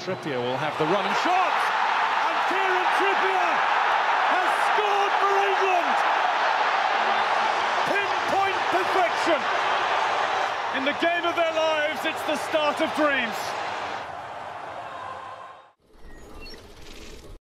Trippier will have the running shot! And Kieran Trippier has scored for England! Pinpoint perfection! In the game of their lives, it's the start of dreams.